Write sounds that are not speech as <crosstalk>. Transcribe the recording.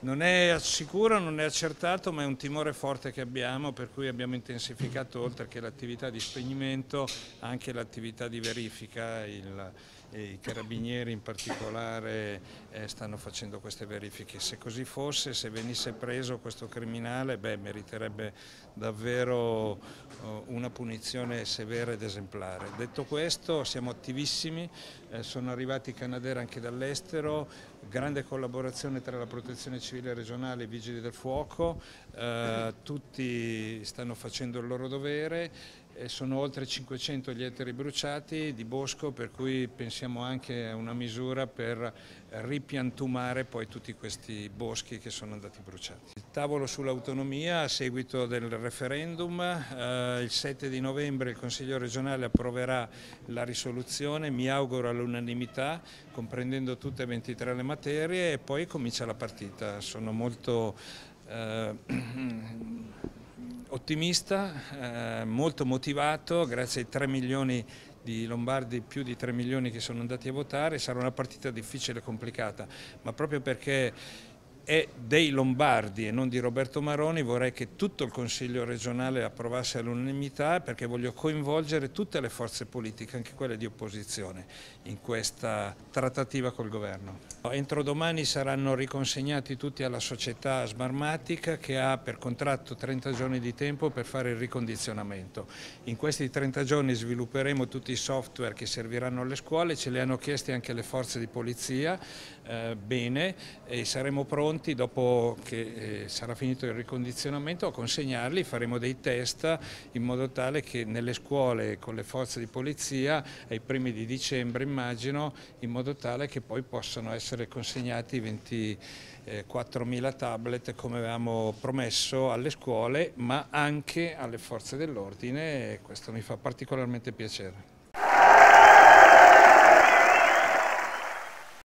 Non è sicuro, non è accertato, ma è un timore forte che abbiamo, per cui abbiamo intensificato oltre che l'attività di spegnimento anche l'attività di verifica. Il, i carabinieri in particolare eh, stanno facendo queste verifiche. Se così fosse, se venisse preso questo criminale, beh, meriterebbe davvero uh, una punizione severa ed esemplare. Detto questo, siamo attivissimi, eh, sono arrivati i Canadair anche dall'estero, grande collaborazione tra la protezione civile regionale i vigili del fuoco, eh, tutti stanno facendo il loro dovere, sono oltre 500 gli ettari bruciati di bosco per cui pensiamo anche a una misura per ripiantumare poi tutti questi boschi che sono andati bruciati. Il tavolo sull'autonomia a seguito del referendum, eh, il 7 di novembre il Consiglio regionale approverà la risoluzione, mi auguro all'unanimità, comprendendo tutte e 23 le materie e poi comincia la partita. Sono molto eh, <clears throat> ottimista, eh, molto motivato, grazie ai 3 milioni di Lombardi, più di 3 milioni che sono andati a votare, sarà una partita difficile e complicata, ma proprio perché è dei Lombardi e non di Roberto Maroni, vorrei che tutto il Consiglio regionale approvasse all'unanimità perché voglio coinvolgere tutte le forze politiche, anche quelle di opposizione, in questa trattativa col Governo. Entro domani saranno riconsegnati tutti alla società Smarmatica che ha per contratto 30 giorni di tempo per fare il ricondizionamento. In questi 30 giorni svilupperemo tutti i software che serviranno alle scuole, ce li hanno chiesti anche le forze di polizia, eh, bene, e saremo pronti pronti dopo che eh, sarà finito il ricondizionamento a consegnarli, faremo dei test in modo tale che nelle scuole con le forze di polizia ai primi di dicembre immagino, in modo tale che poi possano essere consegnati 24.000 tablet come avevamo promesso alle scuole ma anche alle forze dell'ordine e questo mi fa particolarmente piacere.